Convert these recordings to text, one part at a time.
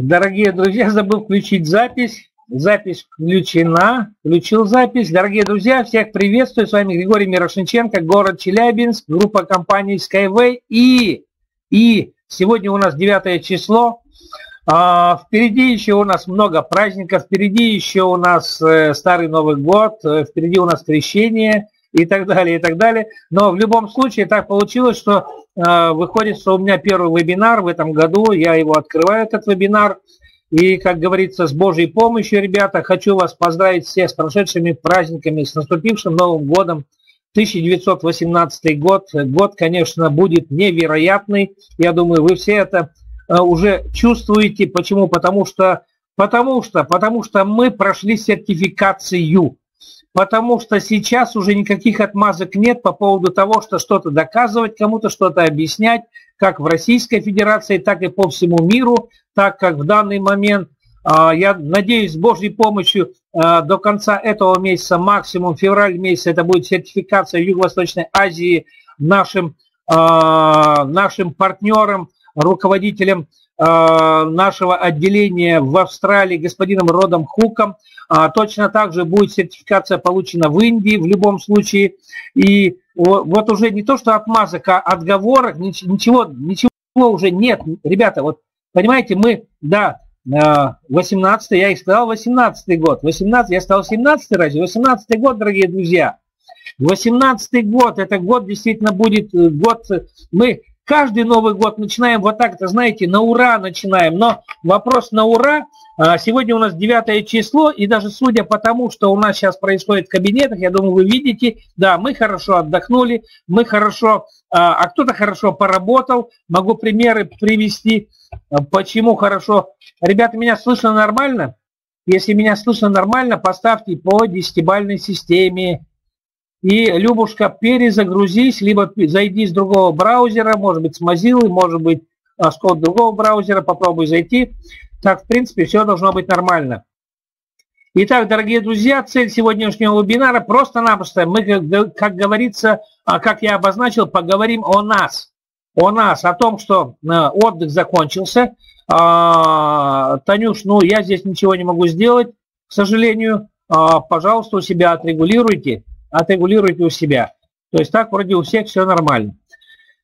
Дорогие друзья, забыл включить запись. Запись включена. Включил запись. Дорогие друзья, всех приветствую. С вами Григорий Мирошниченко, город Челябинск, группа компании Skyway. И, и сегодня у нас 9 число. А, впереди еще у нас много праздников. Впереди еще у нас э, Старый Новый год. Э, впереди у нас крещение и так далее, и так далее. Но в любом случае так получилось, что э, выходит, что у меня первый вебинар в этом году, я его открываю, этот вебинар, и, как говорится, с Божьей помощью, ребята, хочу вас поздравить всех с прошедшими праздниками, с наступившим Новым годом. 1918 год, год, конечно, будет невероятный. Я думаю, вы все это э, уже чувствуете. Почему? Потому что, потому что, потому что мы прошли сертификацию потому что сейчас уже никаких отмазок нет по поводу того, что что-то доказывать, кому-то что-то объяснять, как в Российской Федерации, так и по всему миру, так как в данный момент, а, я надеюсь, с Божьей помощью а, до конца этого месяца, максимум февраль месяц, это будет сертификация Юго-Восточной Азии нашим, а, нашим партнерам, руководителям нашего отделения в Австралии господином Родом Хуком. А, точно так же будет сертификация получена в Индии в любом случае. И вот уже не то, что отмазок, а отговорок, ничего, ничего уже нет. Ребята, вот понимаете, мы, да, 18 я и сказал 18 год. 18, я сказал 17 разве? 18 год, дорогие друзья. 18 год, это год действительно будет э, год, мы каждый Новый год начинаем вот так, это знаете, на ура начинаем. Но вопрос на ура а, сегодня у нас 9 число, и даже судя по тому, что у нас сейчас происходит в кабинетах, я думаю, вы видите, да, мы хорошо отдохнули, мы хорошо, а, а кто-то хорошо поработал. Могу примеры привести, а, почему хорошо. Ребята, меня слышно нормально? Если меня слышно нормально, поставьте по десятибальной системе. И, Любушка, перезагрузись, либо зайди с другого браузера, может быть, с Mozilla, может быть, с код другого браузера, попробуй зайти. Так, в принципе, все должно быть нормально. Итак, дорогие друзья, цель сегодняшнего вебинара просто-напросто, мы, как говорится, а, как я обозначил, поговорим о нас. О нас, о том, что э, отдых закончился. А, Танюш, ну я здесь ничего не могу сделать, к сожалению. А, пожалуйста, у себя отрегулируйте. Отрегулируйте у себя. То есть так вроде у всех все нормально.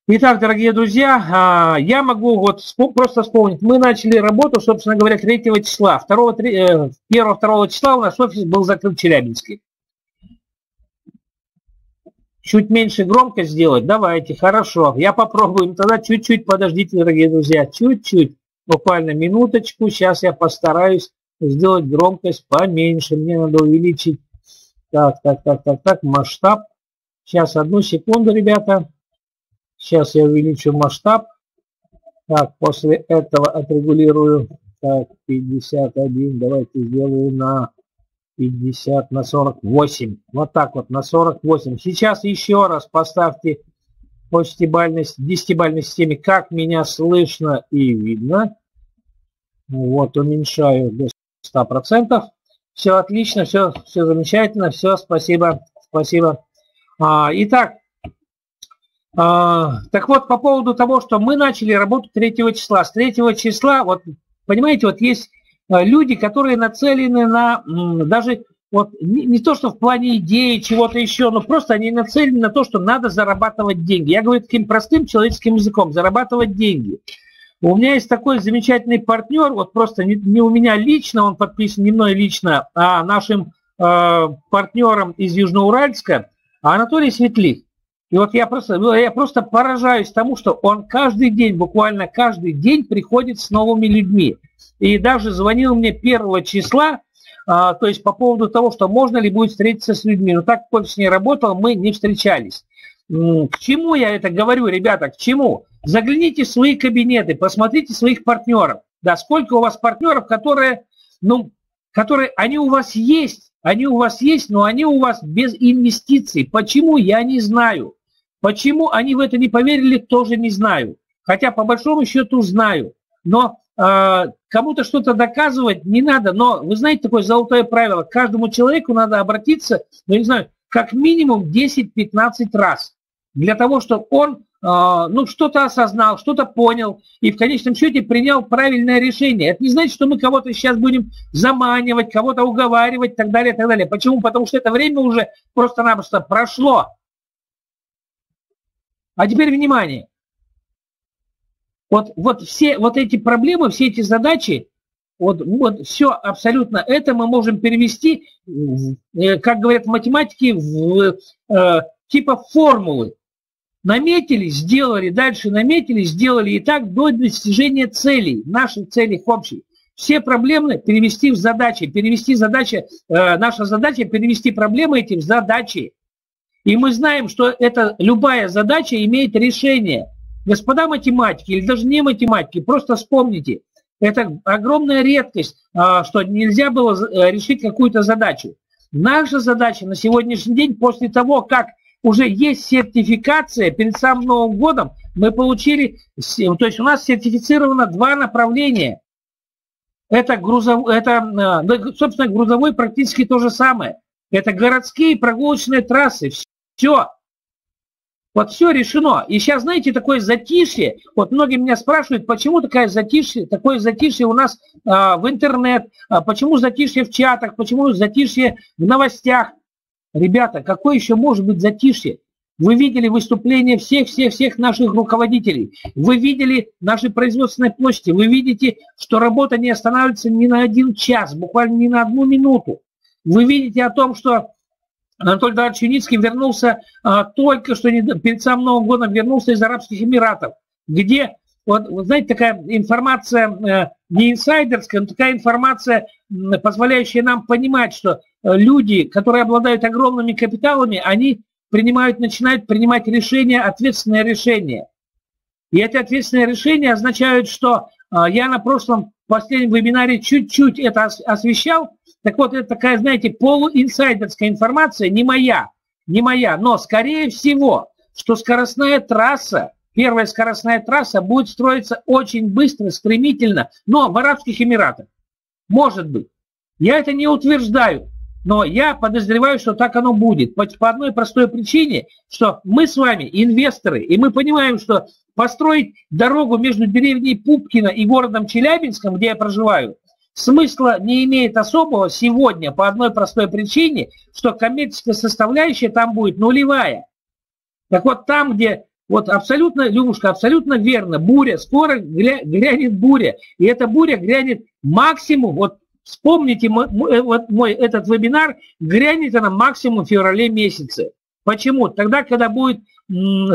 Итак, дорогие друзья, а, я могу вот просто вспомнить. Мы начали работу, собственно говоря, 3 числа. 1-2 числа у нас офис был закрыт в Челябинске. Чуть меньше громко сделать? Давайте, хорошо. Я попробую. Тогда чуть-чуть подождите, дорогие друзья. Чуть-чуть. Буквально минуточку. Сейчас я постараюсь сделать громкость поменьше. Мне надо увеличить. Так, так, так, так, так. Масштаб. Сейчас, одну секунду, ребята. Сейчас я увеличу масштаб. Так, после этого отрегулирую. Так, 51. Давайте сделаю на 50, на 48. Вот так вот, на 48. Сейчас еще раз поставьте по десятибальной, системе, как меня слышно и видно. Вот, уменьшаю до 100%. Все отлично, все, все замечательно, все, спасибо, спасибо. А, итак, а, так вот, по поводу того, что мы начали работу 3 числа. С 3 числа, вот, понимаете, вот есть а, люди, которые нацелены на даже вот не, не то, что в плане идеи, чего-то еще, но просто они нацелены на то, что надо зарабатывать деньги. Я говорю таким простым человеческим языком, зарабатывать деньги. У меня есть такой замечательный партнер, вот просто не, не у меня лично, он подписан не мной лично, а нашим э, партнером из Южноуральска, Анатолий Светлик. И вот я просто, ну, я просто поражаюсь тому, что он каждый день, буквально каждый день приходит с новыми людьми. И даже звонил мне первого числа, а, то есть по поводу того, что можно ли будет встретиться с людьми. Но так как с ней работал, мы не встречались. К чему я это говорю, ребята, к чему? Загляните в свои кабинеты, посмотрите своих партнеров. Да, сколько у вас партнеров, которые, ну, которые, они у вас есть, они у вас есть, но они у вас без инвестиций. Почему, я не знаю. Почему они в это не поверили, тоже не знаю. Хотя по большому счету знаю. Но э, кому-то что-то доказывать не надо. Но вы знаете такое золотое правило. Каждому человеку надо обратиться, ну не знаю, как минимум 10-15 раз. Для того, чтобы он ну, что-то осознал, что-то понял и в конечном счете принял правильное решение. Это не значит, что мы кого-то сейчас будем заманивать, кого-то уговаривать и так далее, и так далее. Почему? Потому что это время уже просто-напросто прошло. А теперь внимание. Вот, вот все вот эти проблемы, все эти задачи, вот, вот все абсолютно это мы можем перевести, э, как говорят математики, в э, типа формулы. Наметили, сделали, дальше наметили, сделали и так до достижения целей, наших целей общих. Все проблемы перевести в задачи, перевести задачи, э, наша задача перевести проблемы эти в задачи. И мы знаем, что это любая задача имеет решение. Господа математики, или даже не математики, просто вспомните, это огромная редкость, а, что нельзя было э, решить какую-то задачу. Наша задача на сегодняшний день, после того, как уже есть сертификация перед самым Новым годом, мы получили, то есть у нас сертифицировано два направления. Это, грузов, это э, собственно, грузовой практически то же самое. Это городские прогулочные трассы. Все. Вот все решено. И сейчас, знаете, такое затишье. Вот многие меня спрашивают, почему такое затишье, такое затишье у нас а, в интернет, а, почему затишье в чатах, почему затишье в новостях. Ребята, какое еще может быть затишье? Вы видели выступления всех-всех-всех наших руководителей. Вы видели наши производственные площади. Вы видите, что работа не останавливается ни на один час, буквально ни на одну минуту. Вы видите о том, что Анатолий Давидович Юницкий вернулся а, только что перед самым Новым годом вернулся из Арабских Эмиратов, где, вот, вот знаете, такая информация э, не инсайдерская, но такая информация, позволяющая нам понимать, что э, люди, которые обладают огромными капиталами, они принимают, начинают принимать решения, ответственные решения. И эти ответственные решения означают, что э, я на прошлом последнем вебинаре чуть-чуть это освещал, так вот, это такая, знаете, полуинсайдерская информация, не моя, не моя, но, скорее всего, что скоростная трасса, первая скоростная трасса будет строиться очень быстро, стремительно, но в Арабских Эмиратах. Может быть. Я это не утверждаю, но я подозреваю, что так оно будет. По, по одной простой причине, что мы с вами инвесторы, и мы понимаем, что построить дорогу между деревней Пупкина и городом Челябинском, где я проживаю, смысла не имеет особого сегодня по одной простой причине, что коммерческая составляющая там будет нулевая. Так вот там, где вот абсолютно, Любушка, абсолютно верно, буря, скоро гля, грянет буря, и эта буря грянет максимум, вот вспомните мой, мой, вот мой этот вебинар, грянет она максимум в феврале месяце. Почему? Тогда, когда будет,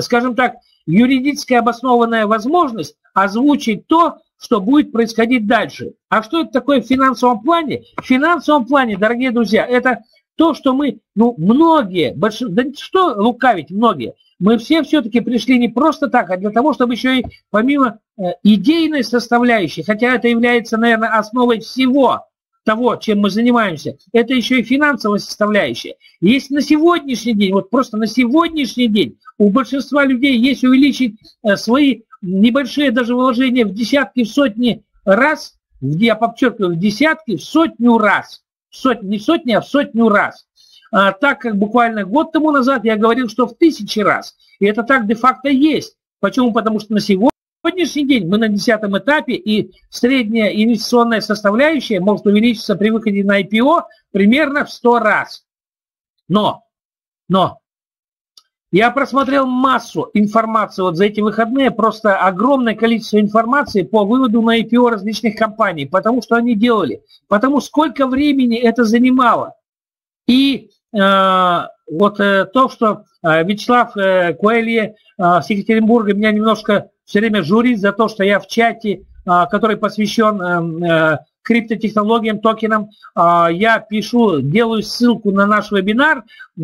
скажем так, юридически обоснованная возможность озвучить то, что будет происходить дальше. А что это такое в финансовом плане? В финансовом плане, дорогие друзья, это то, что мы, ну, многие, больш... да что лукавить, многие, мы все все-таки пришли не просто так, а для того, чтобы еще и помимо э, идейной составляющей, хотя это является, наверное, основой всего того, чем мы занимаемся, это еще и финансовая составляющая. Если на сегодняшний день, вот просто на сегодняшний день у большинства людей есть увеличить э, свои небольшие даже вложения в десятки, в сотни раз, я подчеркиваю, в десятки, в сотню раз, сотни, не сотни, а в сотню раз. А, так как буквально год тому назад я говорил, что в тысячи раз. И это так де-факто есть. Почему? Потому что на сегодняшний день мы на десятом этапе, и средняя инвестиционная составляющая может увеличиться при выходе на IPO примерно в 100 раз. Но, но я просмотрел массу информации вот за эти выходные, просто огромное количество информации по выводу на IPO различных компаний, потому что они делали, потому сколько времени это занимало. И э, вот э, то, что э, Вячеслав э, Куэлье э, с Екатеринбурга меня немножко все время журит за то, что я в чате, э, который посвящен э, э, криптотехнологиям, токенам. А, я пишу, делаю ссылку на наш вебинар.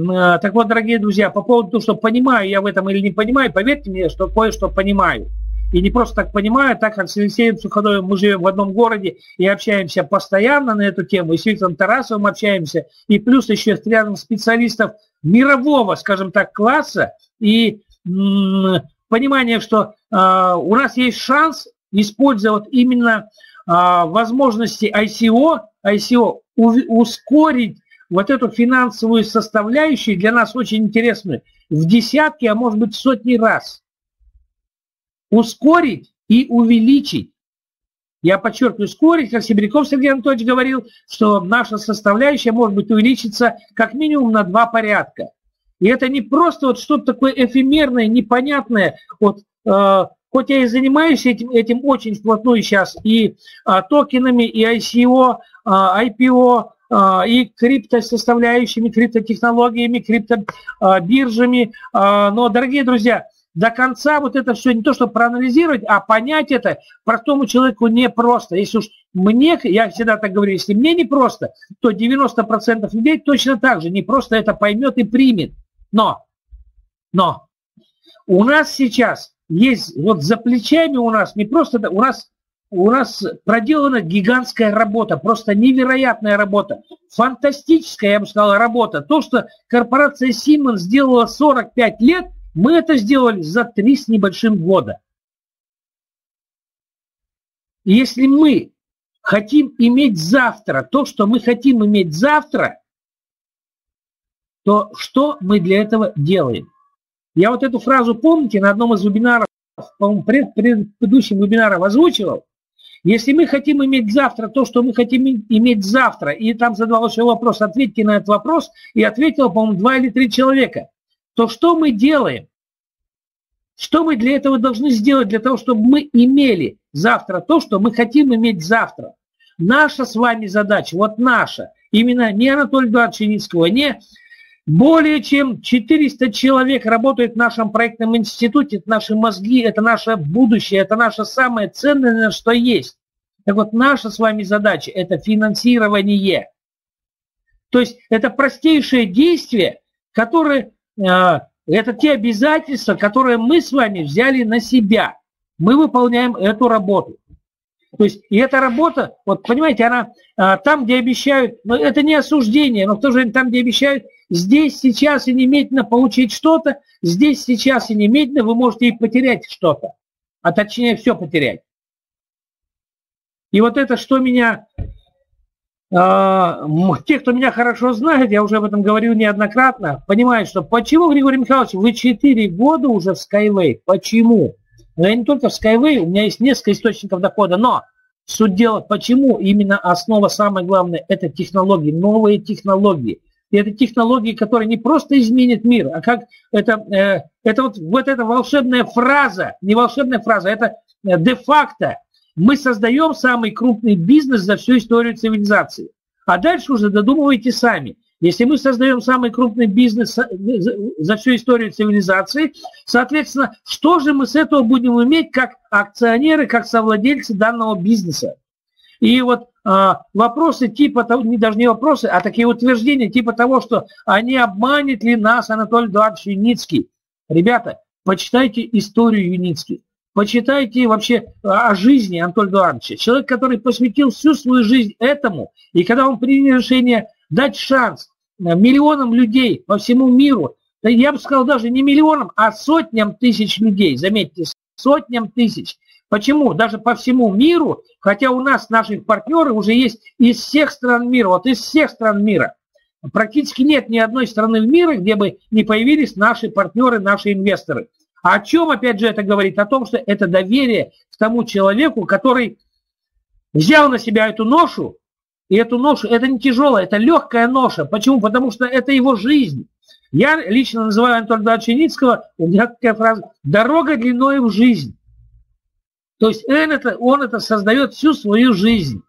А, так вот, дорогие друзья, по поводу того, что понимаю я в этом или не понимаю, поверьте мне, что кое-что понимаю. И не просто так понимаю, так как с Алексеем Суходовым мы живем в одном городе и общаемся постоянно на эту тему, и с Виктором Тарасовым общаемся, и плюс еще с рядом специалистов мирового, скажем так, класса, и понимание, что э, у нас есть шанс использовать именно возможности ICO, ICO ускорить вот эту финансовую составляющую для нас очень интересную в десятки, а может быть сотни раз. ускорить и увеличить. Я подчеркиваю, ускорить, как Сибиряков Сергей Анатольевич говорил, что наша составляющая может быть увеличиться как минимум на два порядка. И это не просто вот что-то такое эфемерное, непонятное. Вот, э, хоть я и занимаюсь этим, этим очень вплотную сейчас и э, токенами, и ICO, э, IPO, э, и криптосоставляющими, криптотехнологиями, криптобиржами. Э, но, дорогие друзья, до конца вот это все не то, чтобы проанализировать, а понять это простому человеку непросто. Если уж мне, я всегда так говорю, если мне не просто, то 90% людей точно так же не просто это поймет и примет. Но, но у нас сейчас есть, вот за плечами у нас не просто, у нас, у нас проделана гигантская работа, просто невероятная работа, фантастическая, я бы сказал, работа. То, что корпорация Siemens сделала 45 лет, мы это сделали за три с небольшим года. Если мы хотим иметь завтра то, что мы хотим иметь завтра, то что мы для этого делаем? Я вот эту фразу, помните, на одном из вебинаров, по-моему, пред, предыдущем вебинаре озвучивал. Если мы хотим иметь завтра то, что мы хотим иметь завтра, и там задавал еще вопрос, ответьте на этот вопрос, и ответил, по-моему, два или три человека, то что мы делаем? Что мы для этого должны сделать, для того, чтобы мы имели завтра то, что мы хотим иметь завтра? Наша с вами задача, вот наша, именно не Анатолия Эдуардовича Ницкого, не более чем 400 человек работают в нашем проектном институте, это наши мозги, это наше будущее, это наше самое ценное, что есть. Так вот, наша с вами задача – это финансирование. То есть это простейшее действие, которое, э, это те обязательства, которые мы с вами взяли на себя. Мы выполняем эту работу. То есть, и эта работа, вот понимаете, она а, там, где обещают, но это не осуждение, но в то же время там, где обещают здесь, сейчас и немедленно получить что-то, здесь, сейчас и немедленно вы можете и потерять что-то, а точнее все потерять. И вот это, что меня, э, те, кто меня хорошо знает, я уже об этом говорил неоднократно, понимают, что почему, Григорий Михайлович, вы 4 года уже в Skyway, почему? Но я не только в Skyway, у меня есть несколько источников дохода, но суть дела, почему именно основа, самое главное, это технологии, новые технологии. И это технологии, которые не просто изменят мир, а как это, э, это вот, вот эта волшебная фраза, не волшебная фраза, это э, де-факто. Мы создаем самый крупный бизнес за всю историю цивилизации. А дальше уже додумывайте сами. Если мы создаем самый крупный бизнес за всю историю цивилизации, соответственно, что же мы с этого будем иметь как акционеры, как совладельцы данного бизнеса? И вот а, вопросы типа того, не даже не вопросы, а такие утверждения типа того, что они обманет ли нас Анатолий Эдуардович Юницкий. Ребята, почитайте историю Юницких. Почитайте вообще о жизни Анатолия Эдуардовича. Человек, который посвятил всю свою жизнь этому, и когда он принял решение дать шанс э, миллионам людей по всему миру, я бы сказал даже не миллионам, а сотням тысяч людей, заметьте, сотням тысяч, Почему? Даже по всему миру, хотя у нас наших партнеры уже есть из всех стран мира, вот из всех стран мира. Практически нет ни одной страны в мире, где бы не появились наши партнеры, наши инвесторы. А о чем, опять же, это говорит? О том, что это доверие к тому человеку, который взял на себя эту ношу, и эту ношу, это не тяжелая, это легкая ноша. Почему? Потому что это его жизнь. Я лично называю Анатолия Эдуардовича Ницкого, у меня такая фраза, дорога длиной в жизнь. То есть он это, он это создает всю свою жизнь.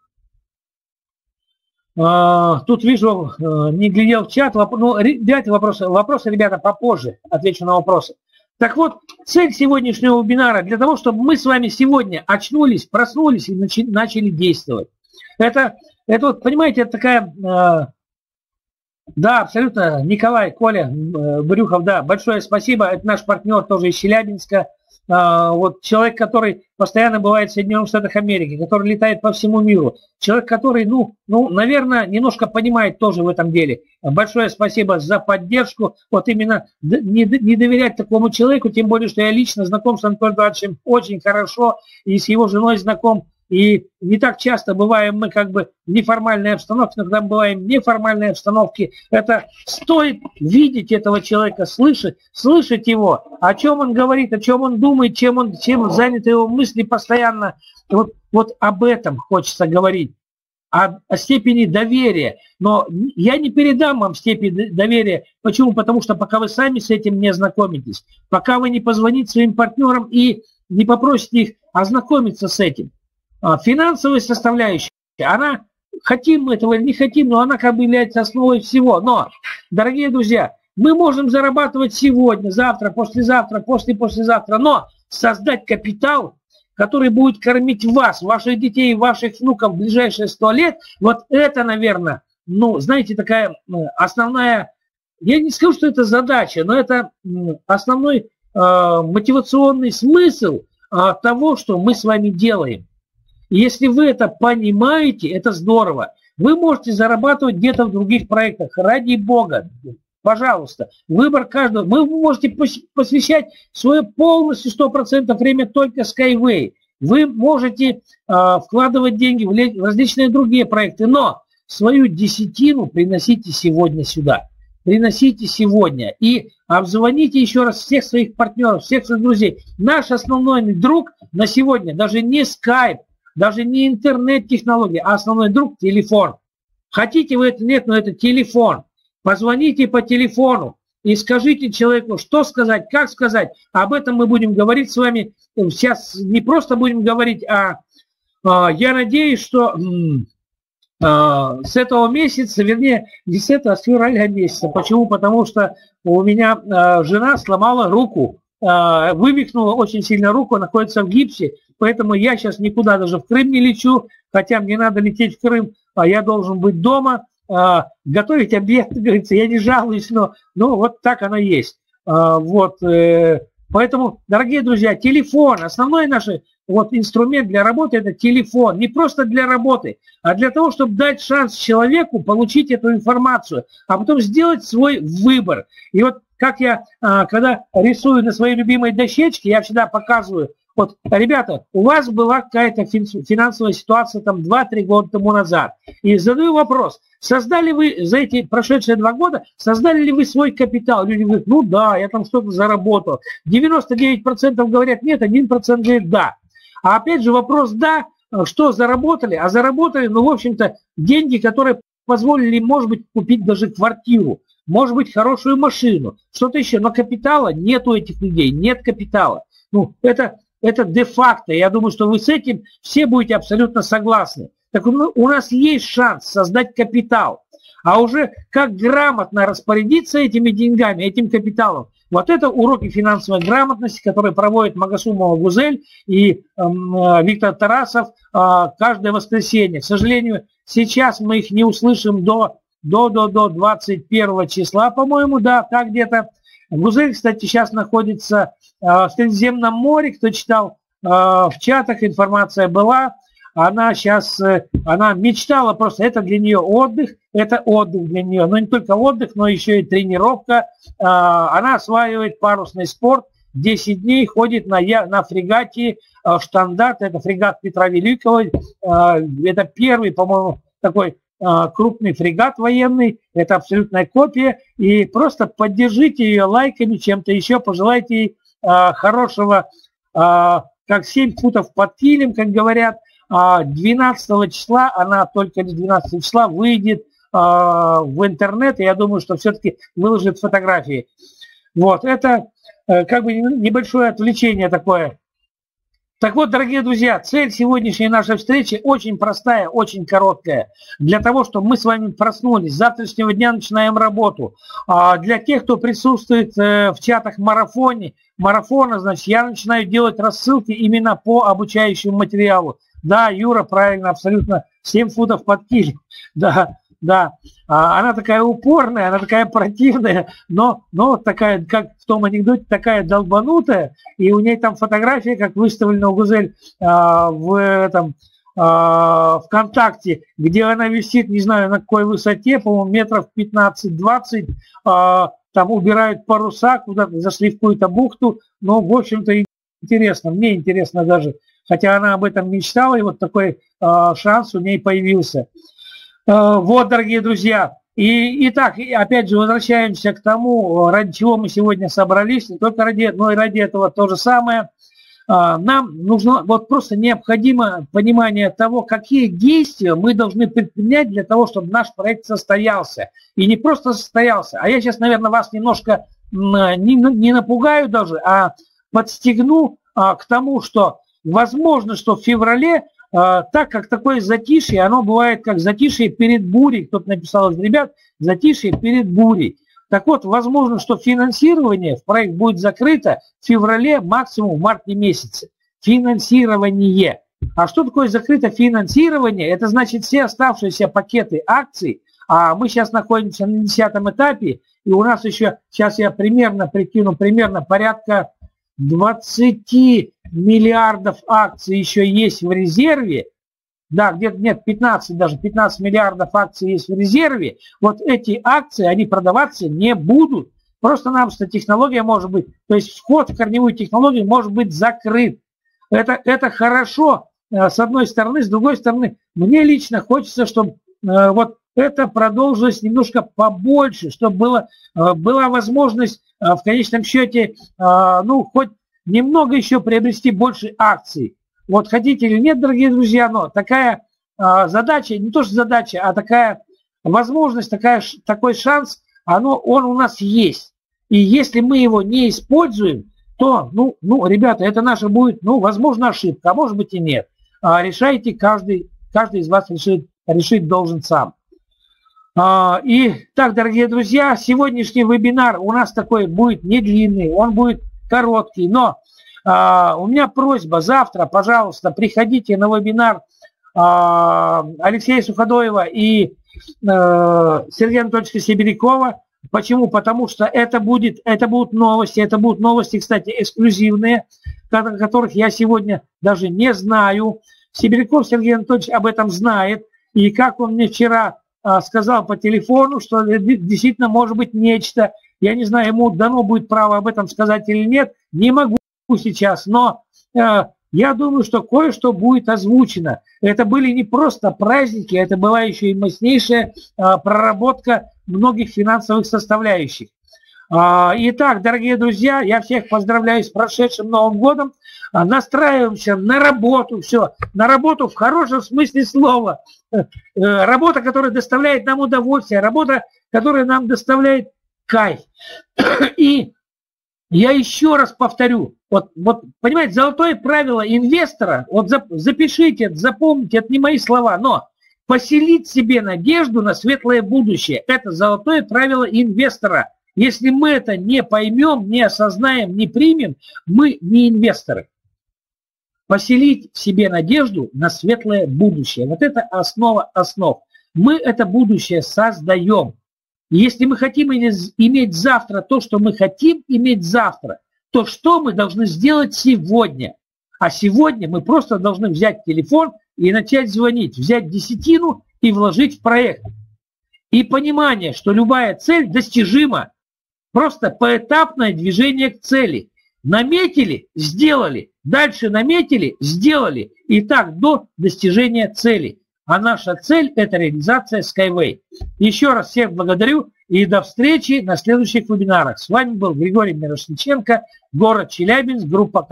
А, тут вижу, э, не глядел в чат, ну, давайте вопросы, вопросы, ребята, попозже отвечу на вопросы. Так вот, цель сегодняшнего вебинара для того, чтобы мы с вами сегодня очнулись, проснулись и начали действовать. Это, это вот, понимаете, это такая, э, да, абсолютно, Николай, Коля, э, Брюхов, да, большое спасибо, это наш партнер тоже из Челябинска, вот человек, который постоянно бывает в Соединенных Штатах Америки, который летает по всему миру, человек, который, ну, ну, наверное, немножко понимает тоже в этом деле. Большое спасибо за поддержку. Вот именно не, не доверять такому человеку, тем более, что я лично знаком с Анатолием Эдуардовичем очень хорошо и с его женой знаком И не так часто бываем мы как бы в неформальной обстановке, но когда мы бываем в неформальной обстановке, это стоит видеть этого человека, слышать, слышать его, о чем он говорит, о чем он думает, чем он, чем заняты его мысли постоянно. Вот, вот об этом хочется говорить о, о степени доверия. Но я не передам вам степень доверия. Почему? Потому что пока вы сами с этим не ознакомитесь, пока вы не позвоните своим партнерам и не попросите их ознакомиться с этим. А, финансовая составляющая, она, хотим мы этого или не хотим, но она как бы является основой всего. Но, дорогие друзья, мы можем зарабатывать сегодня, завтра, послезавтра, после-послезавтра, но создать капитал, который будет кормить вас, ваших детей, ваших внуков в ближайшие сто лет, вот это, наверное, ну, знаете, такая основная, я не скажу, что это задача, но это основной э, мотивационный смысл э, того, что мы с вами делаем. Если вы это понимаете, это здорово. Вы можете зарабатывать где-то в других проектах. Ради бога, пожалуйста. Выбор каждого. Вы можете посвящать свое полностью 100% время только Skyway. Вы можете э, вкладывать деньги в различные другие проекты, но свою десятину приносите сегодня сюда. Приносите сегодня и обзвоните еще раз всех своих партнеров, всех своих друзей. Наш основной друг на сегодня даже не Skype, даже не интернет-технологии, а основной друг – телефон. Хотите вы это, нет, но это телефон. Позвоните по телефону и скажите человеку, что сказать, как сказать. Об этом мы будем говорить с вами. Сейчас не просто будем говорить, а, а я надеюсь, что а, с этого месяца, вернее, не с этого, а с февраля месяца. Почему? Потому что у меня а, жена сломала руку, а, вывихнула очень сильно руку, находится в гипсе, поэтому я сейчас никуда даже в Крым не лечу, хотя мне надо лететь в Крым, а я должен быть дома, а, готовить обед, говорится, я не жалуюсь, но ну, вот так оно есть. А, вот, э, поэтому, дорогие друзья, телефон, основной наш вот, инструмент для работы – это телефон. Не просто для работы, а для того, чтобы дать шанс человеку получить эту информацию, а потом сделать свой выбор. И вот как я, когда рисую на своей любимой дощечке, я всегда показываю, вот, ребята, у вас была какая-то финансовая ситуация там 2-3 года тому назад. И задаю вопрос, создали вы за эти прошедшие два года, создали ли вы свой капитал? Люди говорят, ну да, я там что-то заработал. 99% говорят нет, 1% говорит да. А опять же вопрос да, что заработали? А заработали, ну, в общем-то, деньги, которые позволили, может быть, купить даже квартиру, может быть, хорошую машину, что-то еще. Но капитала нет у этих людей, нет капитала. Ну, это это де-факто. Я думаю, что вы с этим все будете абсолютно согласны. Так у нас есть шанс создать капитал. А уже как грамотно распорядиться этими деньгами, этим капиталом, вот это уроки финансовой грамотности, которые проводит Магасумова Гузель и э, Виктор Тарасов э, каждое воскресенье. К сожалению, сейчас мы их не услышим до, до, до, до 21 числа, по-моему, да, так где-то. Гузель, кстати, сейчас находится в Средиземном море, кто читал а, в чатах, информация была, она сейчас, э, она мечтала просто, это для нее отдых, это отдых для нее, но не только отдых, но еще и тренировка. А, она осваивает парусный спорт, 10 дней ходит на, на фрегате штандарт, это фрегат Петра Великого, это первый, по-моему, такой крупный фрегат военный, это абсолютная копия, и просто поддержите ее лайками, чем-то еще, пожелайте ей а, хорошего, а, как 7 футов под килем, как говорят. 12 а, числа, она только 12 числа выйдет в интернет, и я думаю, что все-таки выложит фотографии. Вот, это э, как бы небольшое отвлечение такое так вот, дорогие друзья, цель сегодняшней нашей встречи очень простая, очень короткая. Для того, чтобы мы с вами проснулись, с завтрашнего дня начинаем работу. А для тех, кто присутствует э, в чатах марафоне, марафона, значит, я начинаю делать рассылки именно по обучающему материалу. Да, Юра, правильно, абсолютно 7 футов под киль. Да, да, а, она такая упорная, она такая противная, но, но такая, как в том анекдоте, такая долбанутая, и у нее там фотография, как выставлена у Гузель а, в этом а, ВКонтакте, где она висит, не знаю на какой высоте, по-моему, метров 15-20, а, там убирают паруса, куда-то зашли в какую-то бухту, но, в общем-то, интересно, мне интересно даже хотя она об этом мечтала, и вот такой э, шанс у ней появился. Э, вот, дорогие друзья, и, итак, опять же, возвращаемся к тому, ради чего мы сегодня собрались, не только ради, но и ради этого то же самое. А, нам нужно, вот просто необходимо понимание того, какие действия мы должны предпринять для того, чтобы наш проект состоялся. И не просто состоялся, а я сейчас, наверное, вас немножко не, не напугаю даже, а подстегну а, к тому, что возможно, что в феврале а, так как такое затишье, оно бывает как затишье перед бурей. Кто-то написал из ребят, затишье перед бурей. Так вот, возможно, что финансирование в проект будет закрыто в феврале, максимум в марте месяце. Финансирование. А что такое закрыто финансирование? Это значит все оставшиеся пакеты акций, а мы сейчас находимся на десятом этапе, и у нас еще, сейчас я примерно прикину, примерно порядка 20 миллиардов акций еще есть в резерве, да, где-то нет, 15 даже, 15 миллиардов акций есть в резерве, вот эти акции, они продаваться не будут. Просто-напросто технология может быть, то есть вход в корневую технологию может быть закрыт. Это, это хорошо, э, с одной стороны, с другой стороны, мне лично хочется, чтобы э, вот это продолжилось немножко побольше, чтобы было, э, была возможность в конечном счете, ну, хоть немного еще приобрести больше акций. Вот хотите или нет, дорогие друзья, но такая э, задача, не то что задача, а такая возможность, такая, такой шанс, оно, он у нас есть. И если мы его не используем, то, ну, ну, ребята, это наша будет, ну, возможно, ошибка, а может быть и нет. А решайте, каждый, каждый из вас решит, решить должен сам. А, и так, дорогие друзья, сегодняшний вебинар у нас такой будет не длинный, он будет короткий, но у меня просьба завтра, пожалуйста, приходите на вебинар а, Алексея Суходоева и а, Сергея Анатольевича Сибирякова. Почему? Потому что это, будет, это будут новости, это будут новости, кстати, эксклюзивные, которых я сегодня даже не знаю. Сибиряков Сергей Анатольевич об этом знает. И как он мне вчера а, сказал по телефону, что действительно может быть нечто. Я не знаю, ему дано будет право об этом сказать или нет. Не могу сейчас, но э, я думаю, что кое-что будет озвучено. Это были не просто праздники, это была еще и мощнейшая э, проработка многих финансовых составляющих. Э, итак, дорогие друзья, я всех поздравляю с прошедшим Новым годом. Э, настраиваемся на работу, все, на работу в хорошем смысле слова. Э, работа, которая доставляет нам удовольствие, работа, которая нам доставляет кайф. И я еще раз повторю, вот, вот понимаете, золотое правило инвестора, вот запишите, запомните, это не мои слова, но поселить себе надежду на светлое будущее – это золотое правило инвестора. Если мы это не поймем, не осознаем, не примем, мы не инвесторы. Поселить в себе надежду на светлое будущее. Вот это основа основ. Мы это будущее создаем. Если мы хотим иметь завтра то, что мы хотим иметь завтра, то что мы должны сделать сегодня? А сегодня мы просто должны взять телефон и начать звонить, взять десятину и вложить в проект. И понимание, что любая цель достижима. Просто поэтапное движение к цели. Наметили – сделали. Дальше наметили – сделали. И так до достижения цели. А наша цель – это реализация Skyway. Еще раз всех благодарю и до встречи на следующих вебинарах. С вами был Григорий Мирошниченко, город Челябинск, группа